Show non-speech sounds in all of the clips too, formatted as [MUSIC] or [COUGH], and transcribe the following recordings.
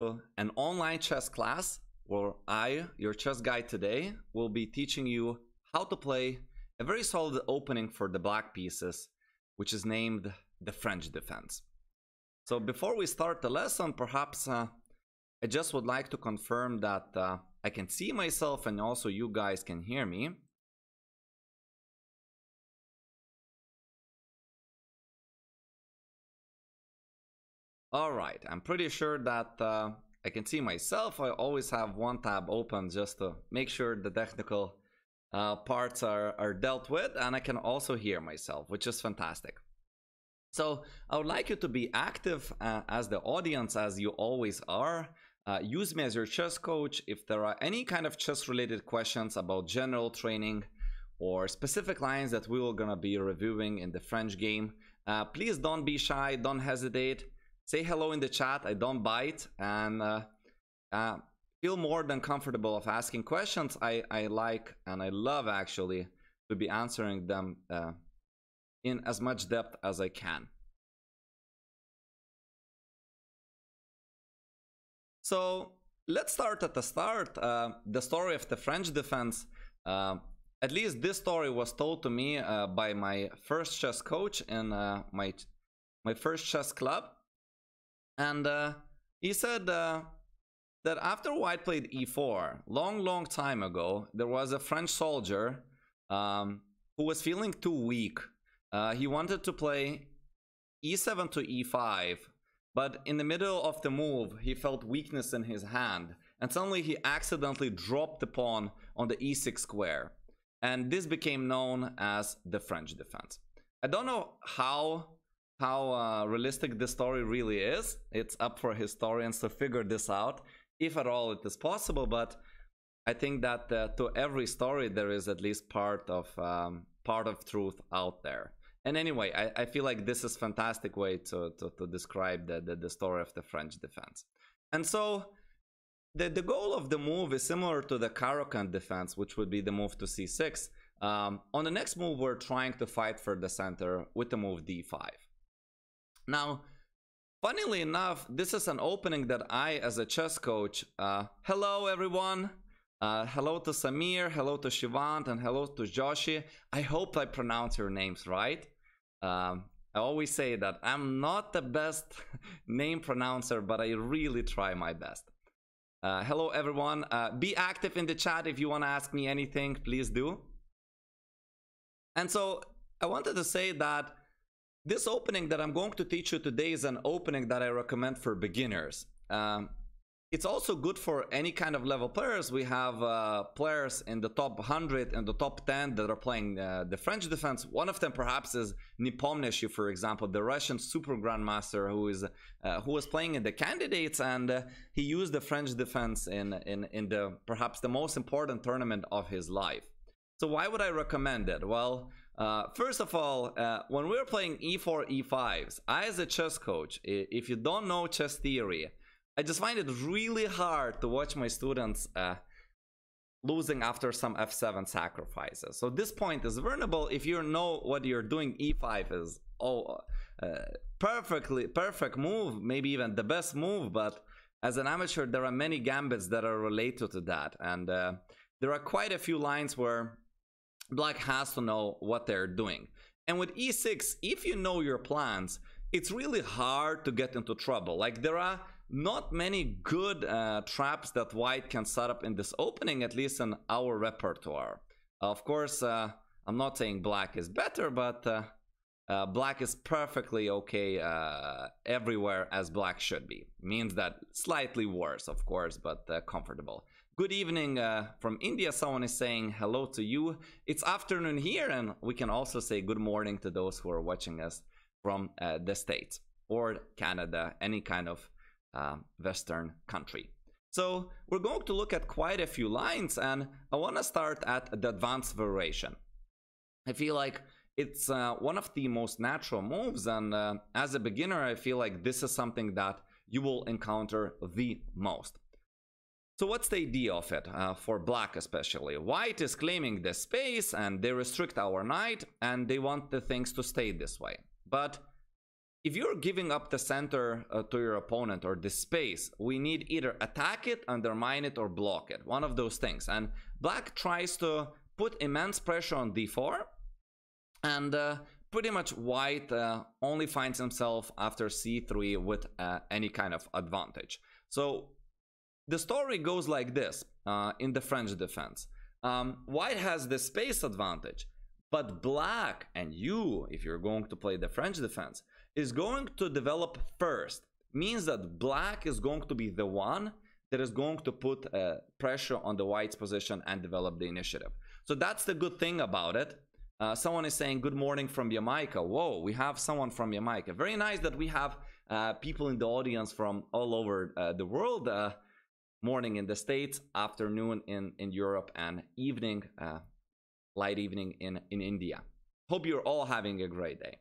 an online chess class where I, your chess guide today, will be teaching you how to play a very solid opening for the black pieces, which is named the French defense. So before we start the lesson, perhaps uh, I just would like to confirm that uh, I can see myself and also you guys can hear me. All right, I'm pretty sure that uh, I can see myself. I always have one tab open just to make sure the technical uh, parts are, are dealt with and I can also hear myself, which is fantastic. So I would like you to be active uh, as the audience as you always are. Uh, use me as your chess coach. If there are any kind of chess related questions about general training or specific lines that we are gonna be reviewing in the French game, uh, please don't be shy, don't hesitate say hello in the chat. I don't bite and uh, uh, feel more than comfortable of asking questions. I, I like and I love actually to be answering them uh, in as much depth as I can. So let's start at the start. Uh, the story of the French defense. Uh, at least this story was told to me uh, by my first chess coach in uh, my my first chess club and uh, he said uh, that after White played e4, long, long time ago, there was a French soldier um, who was feeling too weak. Uh, he wanted to play e7 to e5, but in the middle of the move, he felt weakness in his hand. And suddenly he accidentally dropped the pawn on the e6 square. And this became known as the French defense. I don't know how how uh, realistic this story really is. It's up for historians to figure this out, if at all it is possible. But I think that uh, to every story there is at least part of um, part of truth out there. And anyway, I, I feel like this is fantastic way to, to, to describe the, the, the story of the French defense. And so the, the goal of the move is similar to the Caro-Kann defense, which would be the move to c6. Um, on the next move, we're trying to fight for the center with the move d5. Now, funnily enough, this is an opening that I, as a chess coach, uh, hello everyone. Uh, hello to Samir, hello to Shivant, and hello to Joshi. I hope I pronounce your names right. Um, I always say that I'm not the best [LAUGHS] name pronouncer, but I really try my best. Uh, hello everyone. Uh, be active in the chat if you want to ask me anything, please do. And so I wanted to say that this opening that I'm going to teach you today is an opening that I recommend for beginners. Um, it's also good for any kind of level players. We have uh, players in the top 100 and the top 10 that are playing uh, the French defense. One of them perhaps is Nepomniachtchi, for example, the Russian super grandmaster who is uh, who was playing in the candidates and uh, he used the French defense in, in, in the perhaps the most important tournament of his life. So why would I recommend it? Well, uh, first of all, uh, when we're playing e4, e5s, I as a chess coach, if you don't know chess theory, I just find it really hard to watch my students uh, losing after some f7 sacrifices. So this point is vulnerable. If you know what you're doing, e5 is oh perfectly perfect move, maybe even the best move. But as an amateur, there are many gambits that are related to that, and uh, there are quite a few lines where black has to know what they're doing. And with e6, if you know your plans, it's really hard to get into trouble. Like there are not many good uh, traps that white can set up in this opening, at least in our repertoire. of course, uh, I'm not saying black is better, but uh, uh black is perfectly okay uh, everywhere as black should be. Means that slightly worse, of course, but uh, comfortable. Good evening uh, from India. Someone is saying hello to you. It's afternoon here, and we can also say good morning to those who are watching us from uh, the States or Canada, any kind of uh, Western country. So we're going to look at quite a few lines, and I want to start at the advanced variation. I feel like it's uh, one of the most natural moves, and uh, as a beginner, I feel like this is something that you will encounter the most. So what's the idea of it, uh, for black especially? White is claiming the space and they restrict our knight and they want the things to stay this way. But if you're giving up the center uh, to your opponent or the space, we need either attack it, undermine it, or block it. One of those things. And black tries to put immense pressure on d4, and uh, pretty much white uh, only finds himself after c3 with uh, any kind of advantage. So the story goes like this uh, in the French defense. Um, white has the space advantage, but black and you, if you're going to play the French defense, is going to develop first. Means that black is going to be the one that is going to put uh, pressure on the white's position and develop the initiative. So that's the good thing about it. Uh, someone is saying good morning from Jamaica. Whoa, we have someone from Jamaica. Very nice that we have uh, people in the audience from all over uh, the world. Morning in the States, afternoon in, in Europe, and evening, uh, light evening in, in India. Hope you're all having a great day.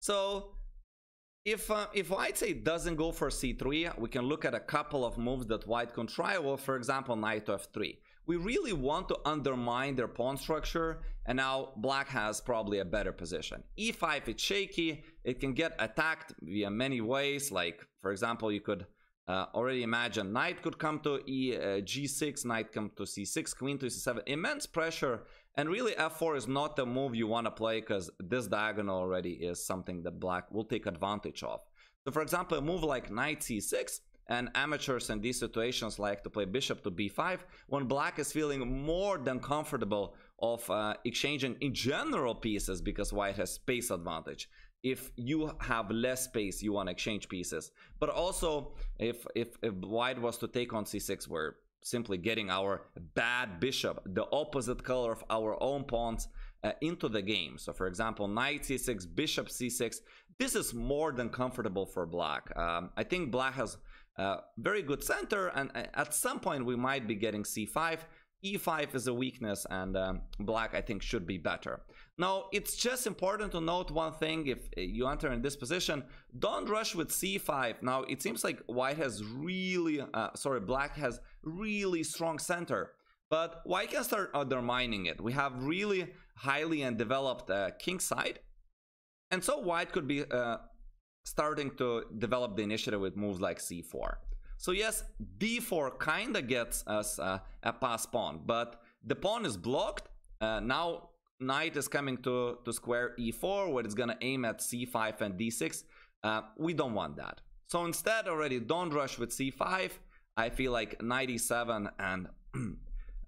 So if uh, if white say doesn't go for c3, we can look at a couple of moves that white can try. Well, for example, knight to f3. We really want to undermine their pawn structure, and now black has probably a better position. e5 it's shaky, it can get attacked via many ways, like for example, you could uh, already imagine knight could come to e uh, g6 knight come to c6 queen to c7 immense pressure. And really f4 is not the move you want to play because this diagonal already is something that black will take advantage of. So for example a move like knight c6 and amateurs in these situations like to play bishop to b5 when black is feeling more than comfortable of uh, exchanging in general pieces because white has space advantage if you have less space you want to exchange pieces. But also if if, if white was to take on c6 we're simply getting our bad bishop the opposite color of our own pawns uh, into the game. So for example knight c6 bishop c6 this is more than comfortable for black. Um, i think black has a very good center and uh, at some point we might be getting c5 e5 is a weakness and um, black i think should be better now, it's just important to note one thing if you enter in this position, don't rush with c5. Now, it seems like white has really, uh, sorry, black has really strong center, but white can start undermining it. We have really highly and developed uh, king side, and so white could be uh, starting to develop the initiative with moves like c4. So yes, d4 kind of gets us uh, a pass pawn, but the pawn is blocked. Uh, now knight is coming to, to square e4 where it's gonna aim at c5 and d6 uh, we don't want that. So instead already don't rush with c5 I feel like knight e7 and [CLEARS THROAT]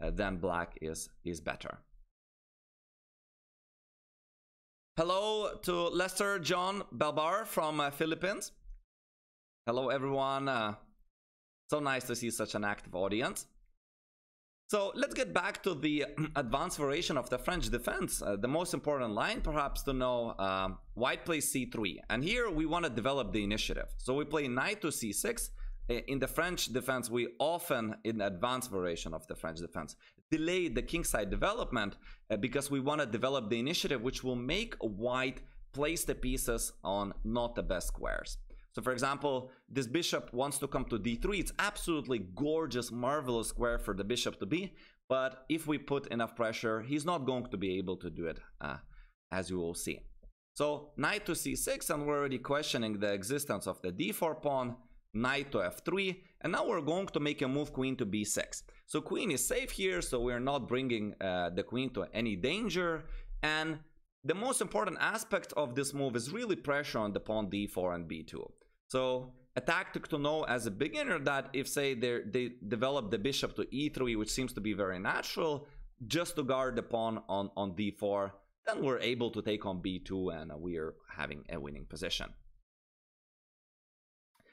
uh, then black is is better. Hello to Lester John Balbar from uh, Philippines. Hello everyone. Uh, so nice to see such an active audience so let's get back to the [CLEARS THROAT] advanced variation of the French defense. Uh, the most important line perhaps to know, um, white plays c3. And here we want to develop the initiative. So we play knight to c6. In the French defense, we often, in advanced variation of the French defense, delay the kingside development uh, because we want to develop the initiative which will make white place the pieces on not the best squares. So for example, this bishop wants to come to d3. It's absolutely gorgeous, marvelous square for the bishop to be. But if we put enough pressure, he's not going to be able to do it, uh, as you will see. So knight to c6, and we're already questioning the existence of the d4 pawn, knight to f3, and now we're going to make a move queen to b6. So queen is safe here, so we're not bringing uh, the queen to any danger, and the most important aspect of this move is really pressure on the pawn d4 and b2. So a tactic to know as a beginner that if say they develop the bishop to e3, which seems to be very natural, just to guard the pawn on, on d4, then we're able to take on b2 and we're having a winning position.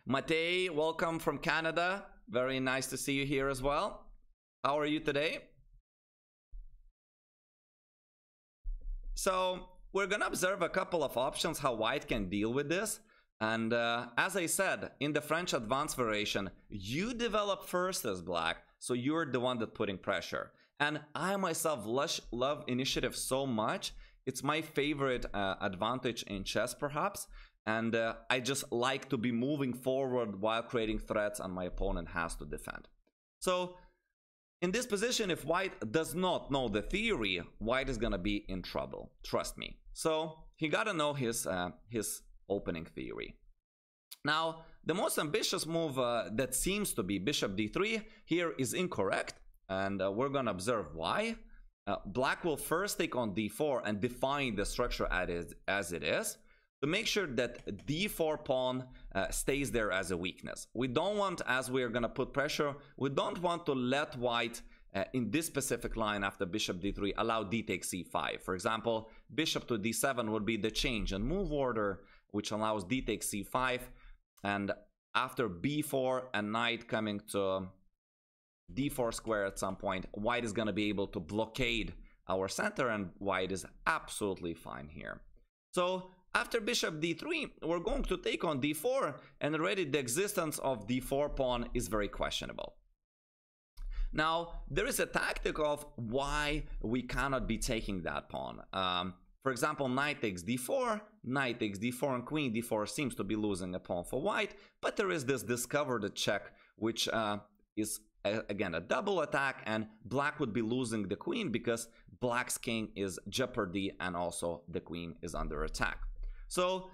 Matei, welcome from Canada. Very nice to see you here as well. How are you today? So we're gonna observe a couple of options how white can deal with this. And uh, as I said, in the French advanced variation, you develop first as black, so you're the one that putting pressure. And I myself lush, love initiative so much. It's my favorite uh, advantage in chess, perhaps. And uh, I just like to be moving forward while creating threats and my opponent has to defend. So in this position, if white does not know the theory, white is gonna be in trouble. Trust me. So he got to know his uh, his opening theory. Now, the most ambitious move uh, that seems to be bishop d3 here is incorrect, and uh, we're going to observe why. Uh, black will first take on d4 and define the structure as, it is to make sure that d4 pawn uh, stays there as a weakness. We don't want, as we're going to put pressure, we don't want to let white uh, in this specific line after bishop d3 allow d takes c5. For example, bishop to d7 would be the change and move order, which allows d takes c5. And after b4 and knight coming to d4 square at some point, white is going to be able to blockade our center and white is absolutely fine here. So after bishop d3, we're going to take on d4 and already the existence of d4 pawn is very questionable. Now, there is a tactic of why we cannot be taking that pawn. Um, for example, knight takes d4, knight takes d4, and queen d4 seems to be losing a pawn for white, but there is this discovered check, which uh, is again a double attack and black would be losing the queen because black's king is jeopardy and also the queen is under attack. So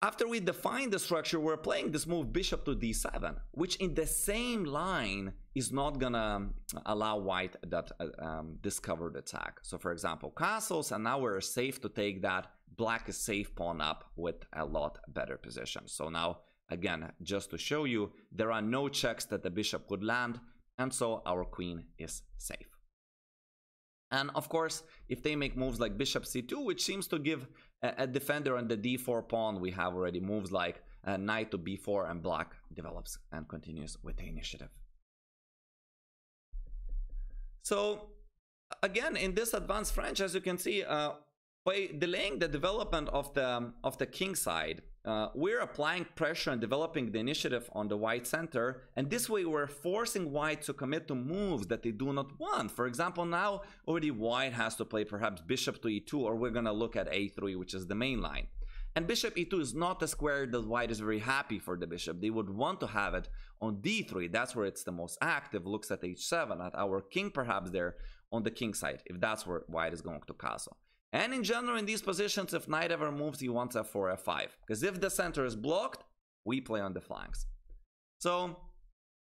after we define the structure we're playing this move bishop to d7 which in the same line is not gonna allow white that uh, um, discovered attack so for example castles and now we're safe to take that black is safe pawn up with a lot better position so now Again, just to show you, there are no checks that the bishop could land, and so our queen is safe. And of course, if they make moves like bishop c2, which seems to give a, a defender on the d4 pawn, we have already moves like uh, knight to b4 and black develops and continues with the initiative. So again, in this advanced French, as you can see, uh, by delaying the development of the of the king side, uh, we're applying pressure and developing the initiative on the white center, and this way we're forcing white to commit to moves that they do not want. For example, now already white has to play perhaps bishop to e2, or we're gonna look at a3, which is the main line. And bishop e2 is not a square that white is very happy for the bishop. They would want to have it on d3. That's where it's the most active. Looks at h7, at our king perhaps there on the king side, if that's where white is going to castle. And in general, in these positions, if knight ever moves, he wants f4, f5. Because if the center is blocked, we play on the flanks. So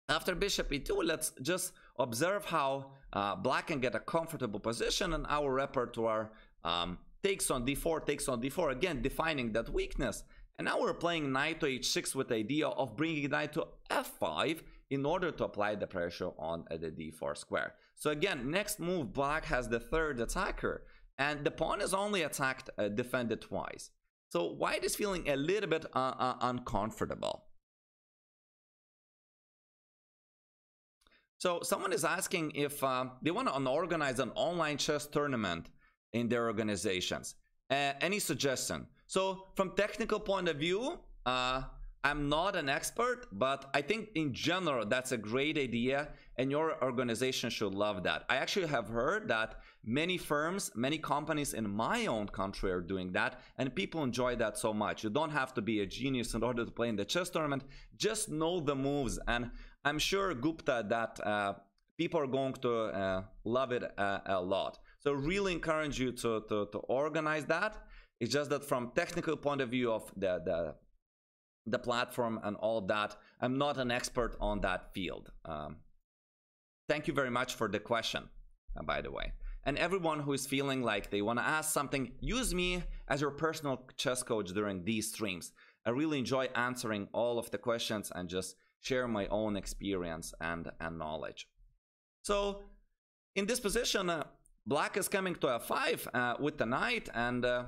after bishop e2, let's just observe how uh, black can get a comfortable position and our repertoire um, takes on d4, takes on d4, again defining that weakness. And now we're playing knight to h6 with the idea of bringing knight to f5 in order to apply the pressure on the d4 square. So again, next move, black has the third attacker and the pawn is only attacked, uh, defended twice. So white is feeling a little bit uh, uh, uncomfortable. So someone is asking if uh, they want to organize an online chess tournament in their organizations. Uh, any suggestion? So from technical point of view, uh, I'm not an expert, but I think in general that's a great idea and your organization should love that. I actually have heard that many firms, many companies in my own country are doing that and people enjoy that so much. You don't have to be a genius in order to play in the chess tournament, just know the moves and I'm sure Gupta that uh, people are going to uh, love it uh, a lot. So really encourage you to, to, to organize that. It's just that from technical point of view of the, the the platform and all that. I'm not an expert on that field. Um, thank you very much for the question, uh, by the way. And everyone who is feeling like they want to ask something, use me as your personal chess coach during these streams. I really enjoy answering all of the questions and just share my own experience and, and knowledge. So in this position, uh, black is coming to f5 uh, with the knight and uh,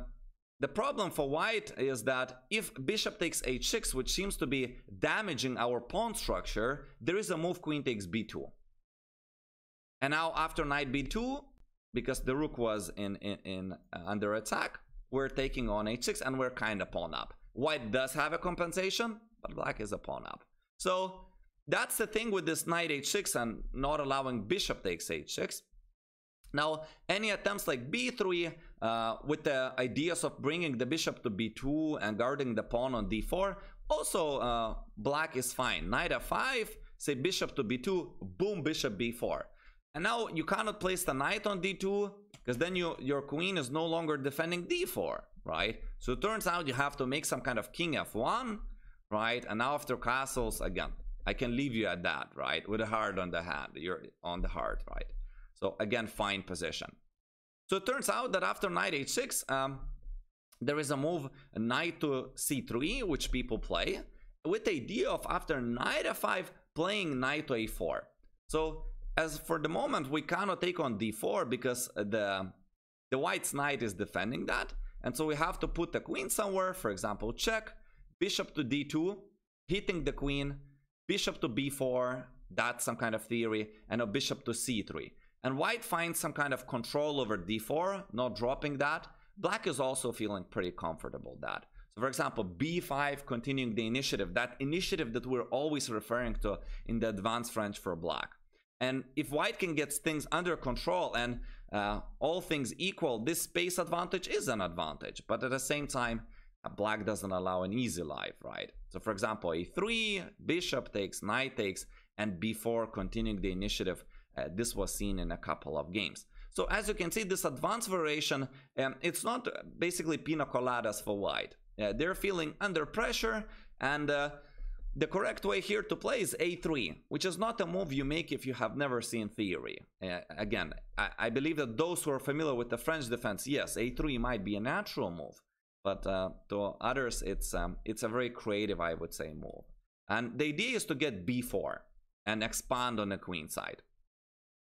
the problem for white is that if bishop takes h6, which seems to be damaging our pawn structure, there is a move queen takes b2. And now after knight b2, because the rook was in, in, in uh, under attack, we're taking on h6 and we're kind of pawn up. White does have a compensation, but black is a pawn up. So that's the thing with this knight h6 and not allowing bishop takes h6. Now, any attempts like b3 uh, with the ideas of bringing the bishop to b2 and guarding the pawn on d4, also uh, black is fine. Knight f5, say bishop to b2, boom, bishop b4. And now you cannot place the knight on d2 because then you your queen is no longer defending d4 right so it turns out you have to make some kind of king f1 right and now after castles again i can leave you at that right with a heart on the hand you're on the heart right so again fine position. So it turns out that after knight h6 um, there is a move knight to c3 which people play with the idea of after knight f5 playing knight to a4 so as for the moment we cannot take on d4 because the the white's knight is defending that. And so we have to put the queen somewhere for example check bishop to d2 hitting the queen bishop to b4 that's some kind of theory and a bishop to c3 and white finds some kind of control over d4 not dropping that black is also feeling pretty comfortable that so for example b5 continuing the initiative that initiative that we're always referring to in the advanced french for black and if white can get things under control and uh, all things equal, this space advantage is an advantage. But at the same time, black doesn't allow an easy life, right? So for example, a3, bishop takes, knight takes, and b4 continuing the initiative. Uh, this was seen in a couple of games. So as you can see, this advanced variation, um, it's not basically pina coladas for white. Uh, they're feeling under pressure and uh, the correct way here to play is a3, which is not a move you make if you have never seen theory. Uh, again, I, I, believe that those who are familiar with the French defense, yes, a3 might be a natural move, but uh, to others, it's um, it's a very creative, I would say, move. And the idea is to get b4 and expand on the queen side.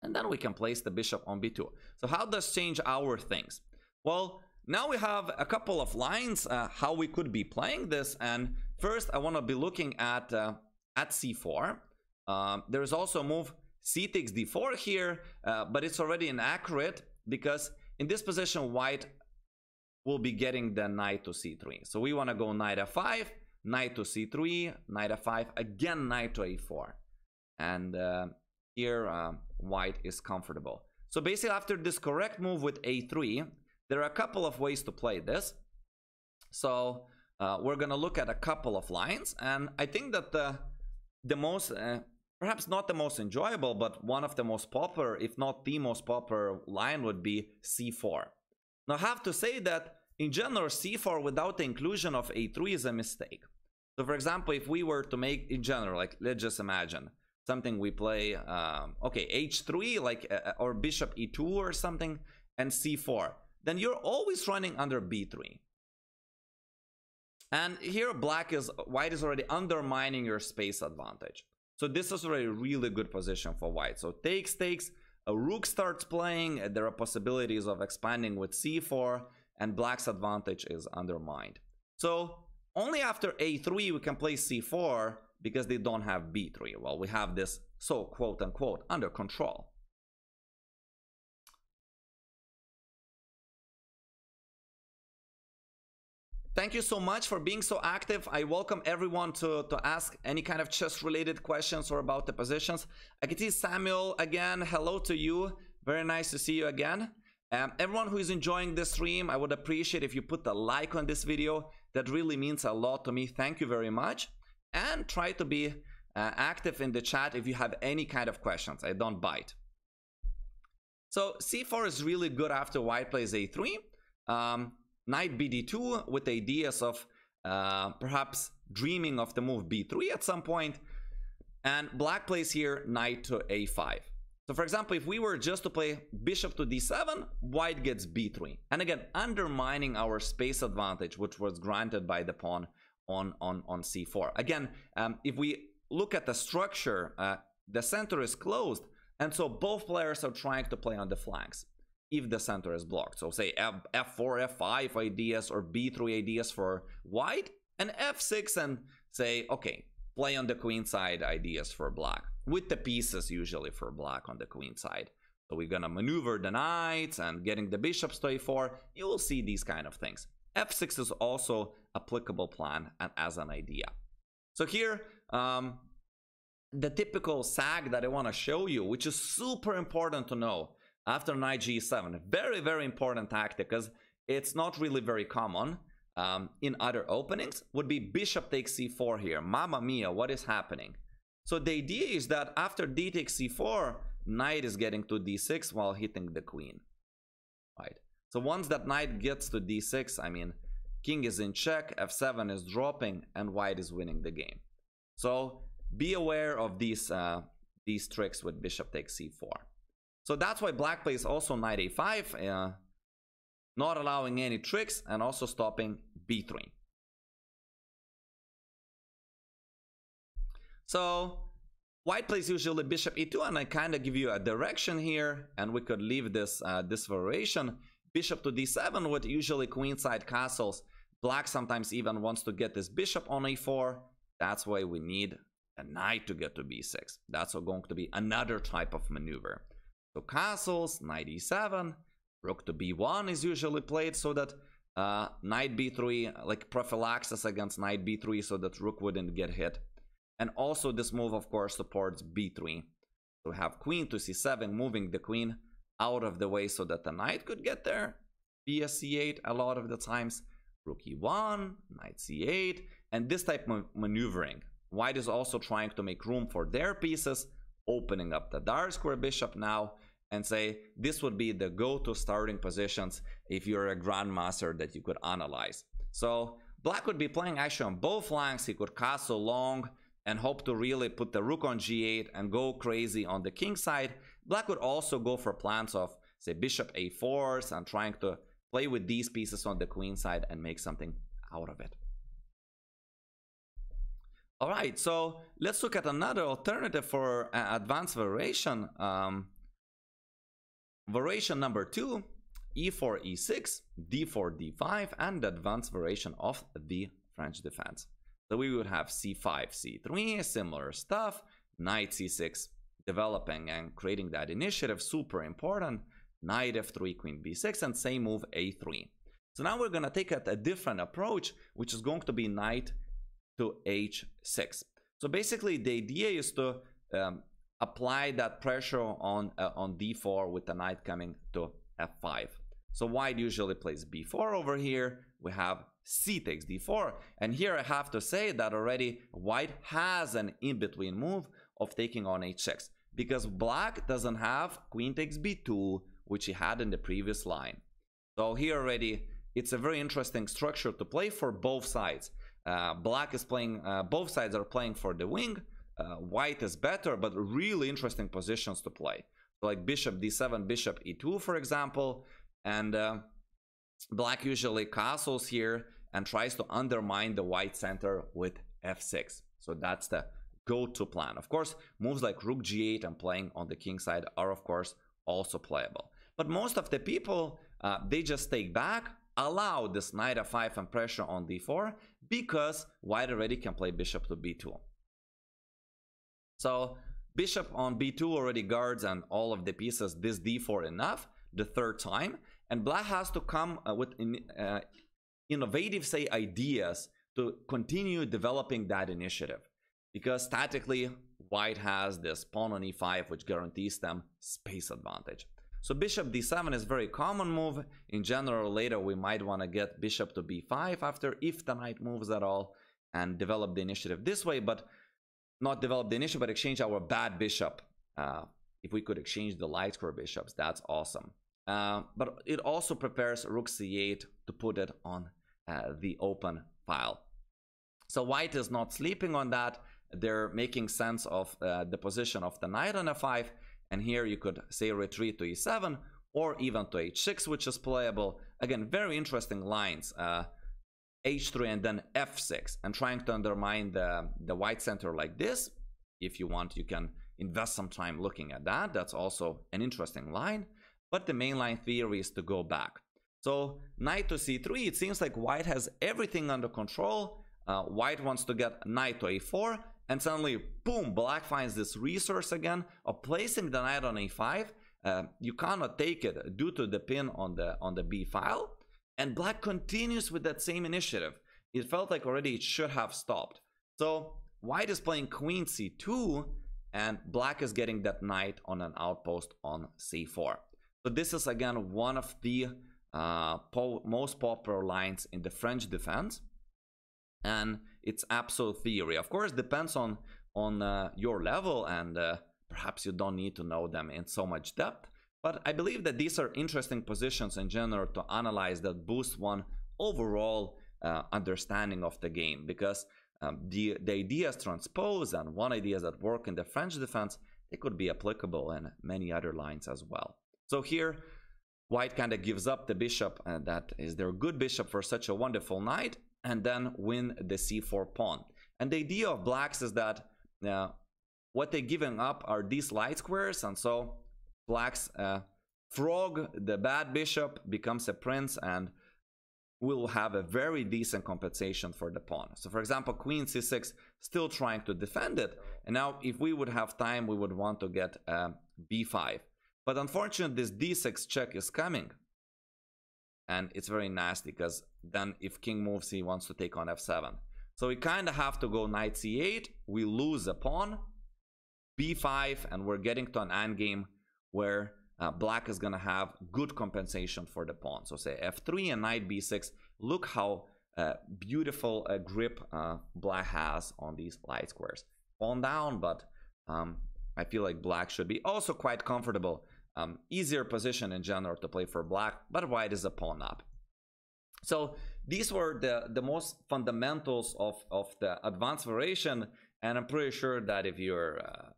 And then we can place the bishop on b2. So how does change our things? Well, now we have a couple of lines uh, how we could be playing this and first I want to be looking at uh, at c4 um, there's also a move c takes d4 here uh, but it's already inaccurate because in this position white will be getting the knight to c3 so we want to go knight f5 knight to c3 knight f5 again knight to a4 and uh, here uh, white is comfortable so basically after this correct move with a3 there are a couple of ways to play this. So uh, we're going to look at a couple of lines. And I think that the, the most, uh, perhaps not the most enjoyable, but one of the most popular, if not the most popular line would be c4. Now I have to say that in general, c4 without the inclusion of a3 is a mistake. So for example, if we were to make in general, like let's just imagine something we play, um, okay, h3, like uh, or bishop e2 or something, and c4 then you're always running under b3. And here black is, white is already undermining your space advantage. So this is already a really good position for white. So takes, takes, a rook starts playing, there are possibilities of expanding with c4, and black's advantage is undermined. So only after a3 we can play c4 because they don't have b3. Well, we have this so quote unquote under control. Thank you so much for being so active. I welcome everyone to, to ask any kind of chess related questions or about the positions. I can see Samuel again. Hello to you. Very nice to see you again. Um, everyone who is enjoying this stream, I would appreciate if you put a like on this video. That really means a lot to me. Thank you very much. And try to be uh, active in the chat if you have any kind of questions. I don't bite. So c4 is really good after white plays a3. Um, knight bd2 with ideas of uh, perhaps dreaming of the move b3 at some point. And black plays here knight to a5. So for example, if we were just to play bishop to d7, white gets b3. And again, undermining our space advantage, which was granted by the pawn on, on, on c4. Again, um, if we look at the structure, uh, the center is closed, and so both players are trying to play on the flanks if the center is blocked. So say F f4, f5 ideas or b3 ideas for white and f6 and say, okay, play on the queen side ideas for black with the pieces usually for black on the queen side. So we're gonna maneuver the knights and getting the bishops to a4. You will see these kind of things. F6 is also applicable plan and as an idea. So here, um, the typical sac that I want to show you, which is super important to know, after knight g7. Very, very important tactic because it's not really very common um, in other openings. Would be bishop takes c4 here. Mamma mia, what is happening? So the idea is that after d takes c4, knight is getting to d6 while hitting the queen. right? So once that knight gets to d6, I mean, king is in check, f7 is dropping, and white is winning the game. So be aware of these uh, these tricks with bishop takes c4. So that's why black plays also knight a5, uh, not allowing any tricks and also stopping b3. So white plays usually bishop e2 and I kind of give you a direction here and we could leave this uh, this variation. Bishop to d7 with usually queenside castles. Black sometimes even wants to get this bishop on a4. That's why we need a knight to get to b6. That's going to be another type of maneuver. So castles, knight e7, rook to b1 is usually played so that uh, knight b3, like prophylaxis against knight b3 so that rook wouldn't get hit. And also this move, of course, supports b3. So we have queen to c7, moving the queen out of the way so that the knight could get there. via c8 a lot of the times. Rook e1, knight c8, and this type of maneuvering. White is also trying to make room for their pieces, opening up the dark square bishop now, and say this would be the go-to starting positions if you're a grandmaster that you could analyze. So black would be playing actually on both flanks. He could castle long, and hope to really put the rook on g8 and go crazy on the king side. Black would also go for plans of, say, bishop a4s and trying to play with these pieces on the queen side and make something out of it. All right, so let's look at another alternative for uh, advanced variation. Um, variation number two, e4, e6, d4, d5, and advanced variation of the French defense. So we would have c5, c3, similar stuff, knight c6 developing and creating that initiative, super important, knight f3, queen b6, and same move a3. So now we're going to take a, different approach, which is going to be knight to h6. So basically the idea is to um, apply that pressure on, uh, on d4 with the knight coming to f5. So white usually plays b4 over here. We have c takes d4. And here I have to say that already white has an in-between move of taking on h6 because black doesn't have queen takes b2 which he had in the previous line. So here already it's a very interesting structure to play for both sides. Uh, black is playing, uh, both sides are playing for the wing. Uh, white is better, but really interesting positions to play. Like bishop d7, bishop e2, for example. And uh, black usually castles here and tries to undermine the white center with f6. So that's the go-to plan. Of course, moves like rook g8 and playing on the king side are of course also playable. But most of the people, uh, they just take back, allow this knight f5 and pressure on d4 because white already can play bishop to b2. So bishop on b2 already guards and all of the pieces this d4 enough the third time and black has to come uh, with in, uh, innovative say ideas to continue developing that initiative because statically white has this pawn on e5 which guarantees them space advantage so bishop d7 is very common move in general later we might want to get bishop to b5 after if the knight moves at all and develop the initiative this way but not develop the initiative but exchange our bad bishop uh, if we could exchange the light square bishops that's awesome uh, but it also prepares rook c8 to put it on uh, the open file. So white is not sleeping on that. They're making sense of uh, the position of the knight on f5. And here you could say retreat to e7 or even to h6, which is playable. Again, very interesting lines. Uh, h3 and then f6 and trying to undermine the, the white center like this. If you want, you can invest some time looking at that. That's also an interesting line. But the mainline theory is to go back. So knight to c3, it seems like white has everything under control. Uh, white wants to get knight to a4, and suddenly, boom, black finds this resource again of placing the knight on a5. Uh, you cannot take it due to the pin on the on the b file, and black continues with that same initiative. It felt like already it should have stopped. So white is playing queen c2, and black is getting that knight on an outpost on c4. So this is again one of the uh, po most popular lines in the French defense, and it's absolute theory. Of course, depends on on uh, your level, and uh, perhaps you don't need to know them in so much depth. But I believe that these are interesting positions in general to analyze that boost one overall uh, understanding of the game because um, the, the ideas transposed and one ideas that work in the French defense, they could be applicable in many other lines as well. So here, White kind of gives up the bishop, and that is their good bishop for such a wonderful knight, and then win the c4 pawn. And the idea of blacks is that uh, what they're giving up are these light squares, and so blacks uh, frog the bad bishop becomes a prince and will have a very decent compensation for the pawn. So for example, queen c6 still trying to defend it. And now if we would have time, we would want to get uh, b5. But unfortunately, this d6 check is coming. And it's very nasty because then if king moves, he wants to take on f7. So we kind of have to go knight c8. We lose a pawn. b5 and we're getting to an endgame where uh, black is going to have good compensation for the pawn. So say f3 and knight b6. Look how uh, beautiful a grip uh, black has on these light squares. Pawn down, but um, I feel like black should be also quite comfortable. Um, easier position in general to play for black, but white is a pawn up. So these were the, the most fundamentals of, of the advanced variation, and I'm pretty sure that if you're, uh,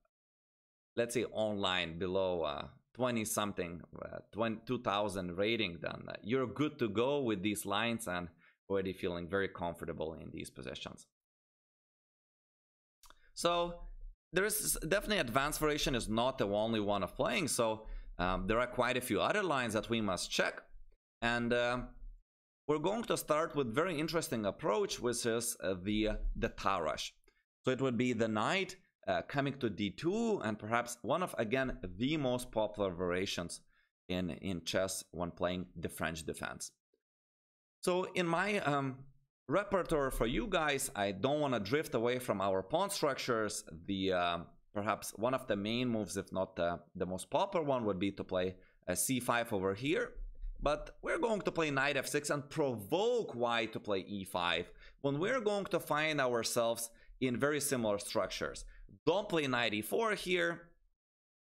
let's say, online below uh, 20 something, uh, 2000 rating, then uh, you're good to go with these lines and already feeling very comfortable in these positions. So there is definitely advanced variation is not the only one of playing. So um, there are quite a few other lines that we must check. And uh, we're going to start with very interesting approach, which is uh, the, the Tarrasch. So it would be the knight uh, coming to d2 and perhaps one of again the most popular variations in in chess when playing the french defense so in my um, repertoire for you guys i don't want to drift away from our pawn structures the uh, perhaps one of the main moves if not the, the most popular one would be to play a c5 over here but we're going to play knight f6 and provoke white to play e5 when we're going to find ourselves in very similar structures don't play knight e4 here.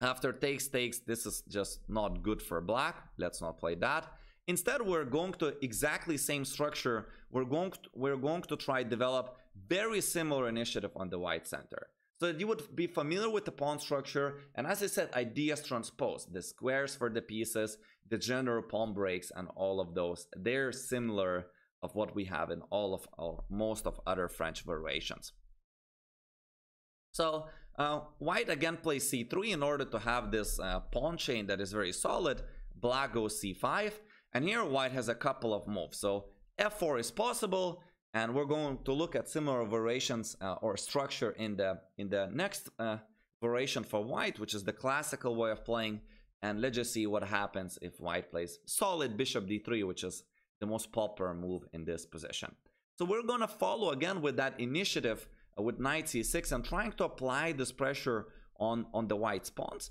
After takes takes, this is just not good for black. Let's not play that. Instead, we're going to exactly same structure. We're going to, we're going to try develop very similar initiative on the white center. So that you would be familiar with the pawn structure. And as I said, ideas transpose. The squares for the pieces, the general pawn breaks, and all of those. They're similar of what we have in all of our most of other French variations. So uh, white again plays c3 in order to have this uh, pawn chain that is very solid. Black goes c5. And here white has a couple of moves. So f4 is possible. And we're going to look at similar variations uh, or structure in the in the next uh, variation for white, which is the classical way of playing. And let's just see what happens if white plays solid bishop d3, which is the most popular move in this position. So we're going to follow again with that initiative uh, with knight c6 and trying to apply this pressure on, on the white pawns.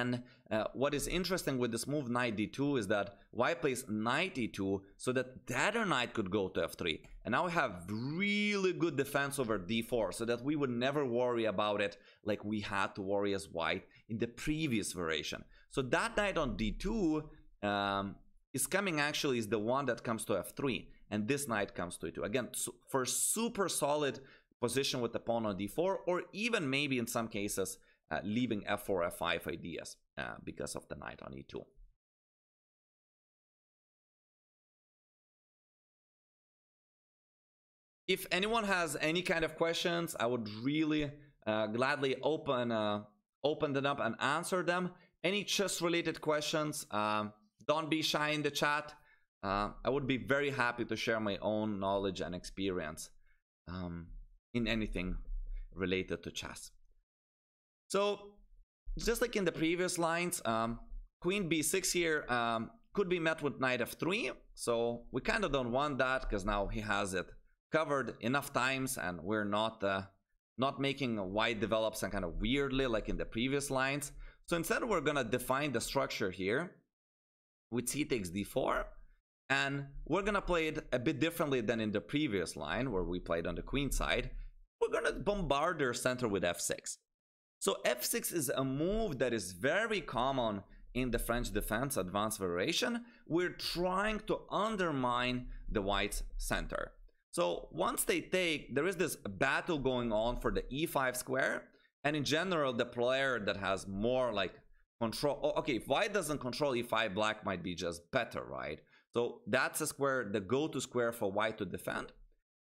And uh, what is interesting with this move knight d2 is that white plays knight e2 so that the other knight could go to f3. And now we have really good defense over d4 so that we would never worry about it like we had to worry as white in the previous variation. So that knight on d2 um, is coming actually is the one that comes to f3 and this knight comes to e2. Again, for super solid position with the pawn on d4, or even maybe in some cases uh, leaving f4, f5 ideas uh, because of the knight on e2. If anyone has any kind of questions, I would really uh, gladly open uh, open them up and answer them. Any chess related questions, um, don't be shy in the chat. Uh, I would be very happy to share my own knowledge and experience um, in anything related to chess. So, just like in the previous lines, um, queen b6 here um, could be met with knight f3. So we kind of don't want that because now he has it covered enough times and we're not uh, not making white develop some kind of weirdly like in the previous lines. So instead we're gonna define the structure here with c takes d4 and we're gonna play it a bit differently than in the previous line where we played on the queen side. We're gonna bombard their center with f6. So f6 is a move that is very common in the French defense advanced variation, we're trying to undermine the white's center. So once they take, there is this battle going on for the e5 square. And in general, the player that has more like control, oh, okay, if white doesn't control e5, black might be just better, right? So that's a square, the go-to square for white to defend.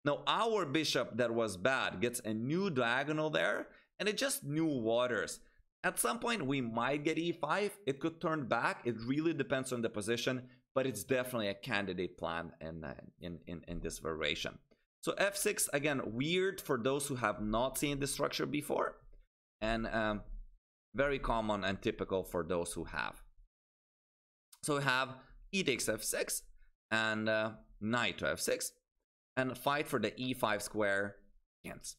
Now our bishop that was bad gets a new diagonal there and it just new waters. At some point we might get e5, it could turn back, it really depends on the position, but it's definitely a candidate plan in, uh, in, in, in this variation. So f6, again, weird for those who have not seen this structure before, and um, very common and typical for those who have. So we have e takes f6 and uh, knight to f6 and fight for the e5 square against.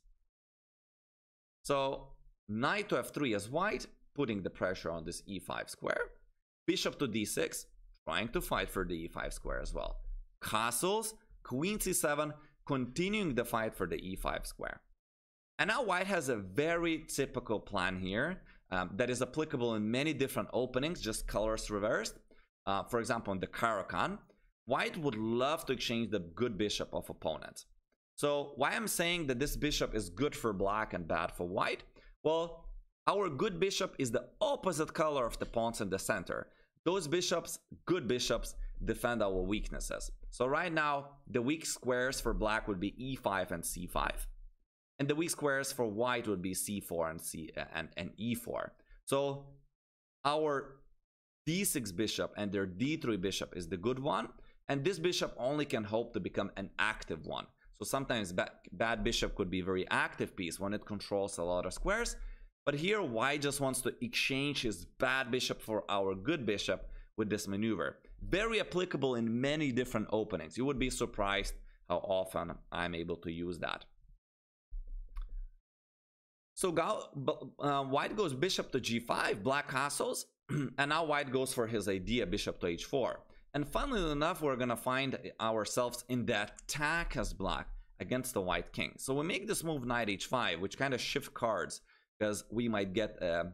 So knight to f3 is white, putting the pressure on this e5 square. Bishop to d6, trying to fight for the e5 square as well. Castles, queen c7, continuing the fight for the e5 square. And now white has a very typical plan here um, that is applicable in many different openings, just colors reversed. Uh, for example, in the Caro-Kann, white would love to exchange the good bishop of opponents. So why I'm saying that this bishop is good for black and bad for white? Well, our good bishop is the opposite color of the pawns in the center. Those bishops, good bishops, defend our weaknesses. So right now, the weak squares for black would be e5 and c5. And the weak squares for white would be c4 and c and, and e4. So our d6 bishop and their d3 bishop is the good one. And this bishop only can hope to become an active one. So sometimes bad, bad bishop could be very active piece when it controls a lot of squares. But here white just wants to exchange his bad bishop for our good bishop with this maneuver. Very applicable in many different openings. You would be surprised how often I'm able to use that. So uh, white goes bishop to g5, black castles, [CLEARS THROAT] and now white goes for his idea, bishop to h4. And funnily enough, we're gonna find ourselves in the as black against the white king. So we make this move knight h5, which kind of shift cards because we might get uh,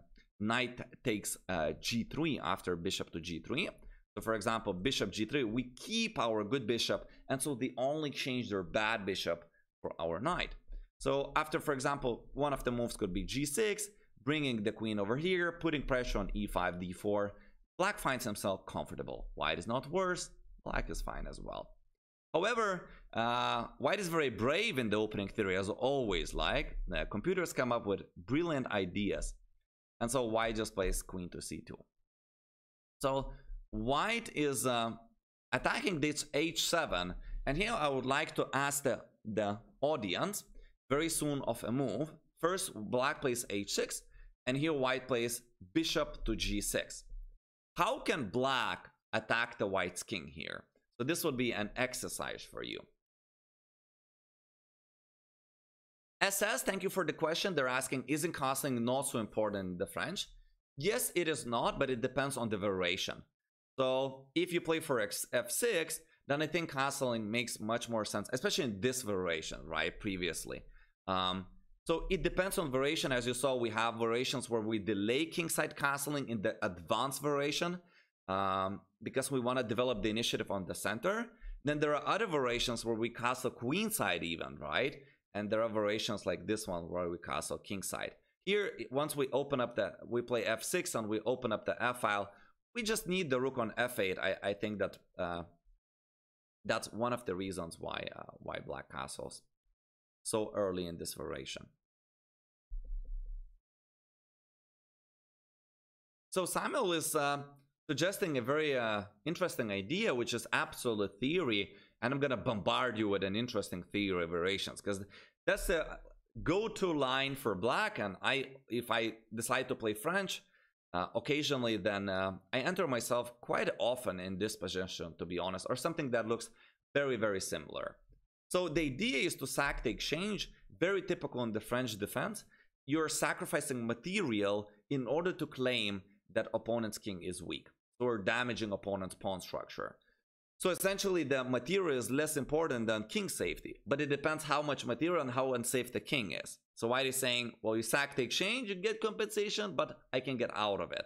knight takes uh, g3 after bishop to g3. So for example, bishop g3, we keep our good bishop, and so they only change their bad bishop for our knight. So after, for example, one of the moves could be g6, bringing the queen over here, putting pressure on e5, d4, Black finds himself comfortable. White is not worse. Black is fine as well. However, uh, White is very brave in the opening theory, as always. Like the computers come up with brilliant ideas, and so White just plays Queen to c2. So White is uh, attacking this h7, and here I would like to ask the the audience very soon of a move. First, Black plays h6, and here White plays Bishop to g6. How can black attack the white's king here? So this would be an exercise for you. SS, thank you for the question. They're asking, isn't castling not so important in the French? Yes, it is not, but it depends on the variation. So if you play for X F6, then I think castling makes much more sense, especially in this variation, right, previously. Um, so it depends on variation. As you saw, we have variations where we delay kingside castling in the advanced variation um, because we want to develop the initiative on the center. Then there are other variations where we castle queenside even, right? And there are variations like this one where we castle kingside. Here, once we open up the, we play f6 and we open up the f file, we just need the rook on f8. I, I think that uh, that's one of the reasons why uh, why black castles so early in this variation. So Samuel is uh, suggesting a very uh, interesting idea, which is absolute theory. And I'm going to bombard you with an interesting theory of variations because that's the go-to line for black. And I, if I decide to play French, uh, occasionally, then uh, I enter myself quite often in this position, to be honest, or something that looks very, very similar. So the idea is to sac the exchange, very typical in the French defense. You're sacrificing material in order to claim that opponent's king is weak. So we're damaging opponent's pawn structure. So essentially the material is less important than king safety, but it depends how much material and how unsafe the king is. So White is saying, well, you sac the exchange, you get compensation, but I can get out of it.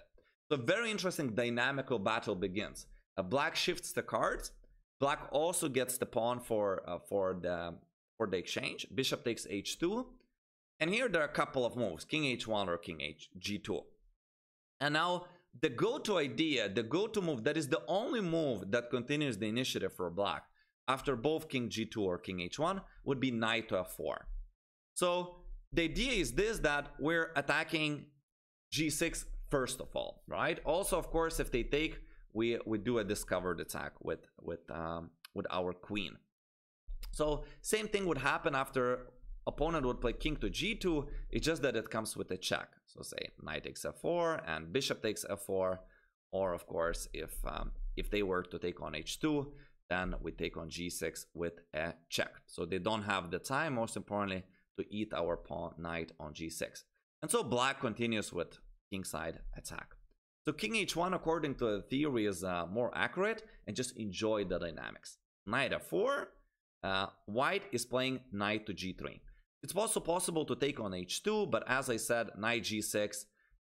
So very interesting dynamical battle begins. Uh, black shifts the cards. Black also gets the pawn for uh, for the for the exchange. Bishop takes h2. And here there are a couple of moves, king h1 or king h g2. And now the go-to idea, the go-to move, that is the only move that continues the initiative for black after both king g2 or king h1 would be knight to f4. So the idea is this, that we're attacking g6 first of all, right? Also, of course, if they take, we, we do a discovered attack with, with, um, with our queen. So same thing would happen after opponent would play king to g2 it's just that it comes with a check. So say knight takes f4 and bishop takes f4 or of course if um, if they were to take on h2 then we take on g6 with a check. So they don't have the time most importantly to eat our pawn knight on g6 and so black continues with kingside attack. So king h1 according to the theory is uh, more accurate and just enjoy the dynamics. Knight f4 uh, white is playing knight to g3 it's also possible to take on h2, but as I said, knight g6,